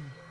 Mm.